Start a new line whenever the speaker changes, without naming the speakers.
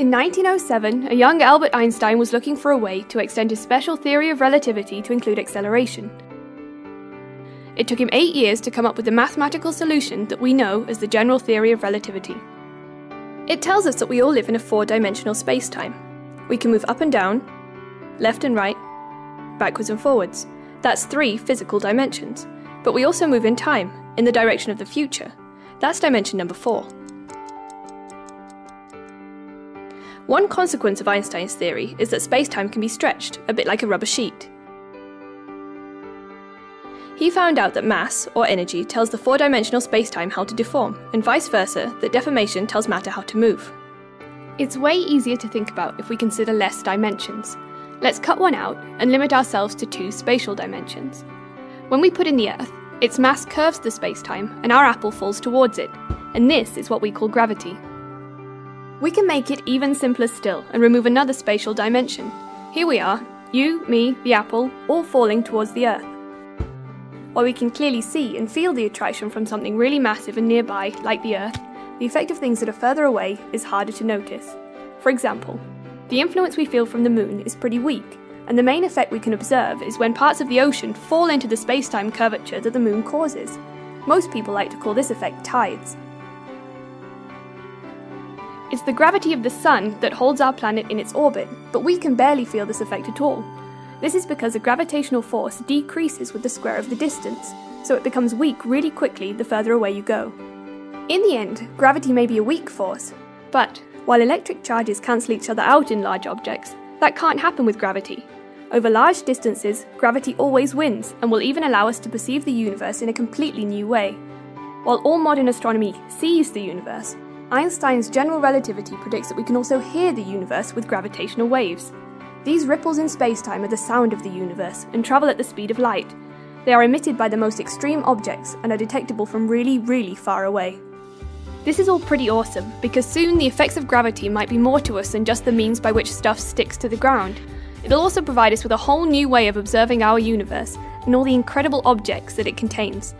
In 1907, a young Albert Einstein was looking for a way to extend his special theory of relativity to include acceleration. It took him eight years to come up with the mathematical solution that we know as the general theory of relativity. It tells us that we all live in a four dimensional space-time. We can move up and down, left and right, backwards and forwards. That's three physical dimensions. But we also move in time, in the direction of the future. That's dimension number four. One consequence of Einstein's theory is that spacetime can be stretched, a bit like a rubber sheet. He found out that mass, or energy, tells the four-dimensional spacetime how to deform, and vice versa, that deformation tells matter how to move. It's way easier to think about if we consider less dimensions. Let's cut one out and limit ourselves to two spatial dimensions. When we put in the Earth, its mass curves the spacetime and our apple falls towards it, and this is what we call gravity. We can make it even simpler still and remove another spatial dimension. Here we are, you, me, the apple, all falling towards the Earth. While we can clearly see and feel the attraction from something really massive and nearby, like the Earth, the effect of things that are further away is harder to notice. For example, the influence we feel from the Moon is pretty weak, and the main effect we can observe is when parts of the ocean fall into the space-time curvature that the Moon causes. Most people like to call this effect tides. It's the gravity of the Sun that holds our planet in its orbit, but we can barely feel this effect at all. This is because the gravitational force decreases with the square of the distance, so it becomes weak really quickly the further away you go. In the end, gravity may be a weak force, but while electric charges cancel each other out in large objects, that can't happen with gravity. Over large distances, gravity always wins and will even allow us to perceive the universe in a completely new way. While all modern astronomy sees the universe, Einstein's general relativity predicts that we can also hear the universe with gravitational waves. These ripples in spacetime are the sound of the universe and travel at the speed of light. They are emitted by the most extreme objects and are detectable from really, really far away. This is all pretty awesome, because soon the effects of gravity might be more to us than just the means by which stuff sticks to the ground. It'll also provide us with a whole new way of observing our universe and all the incredible objects that it contains.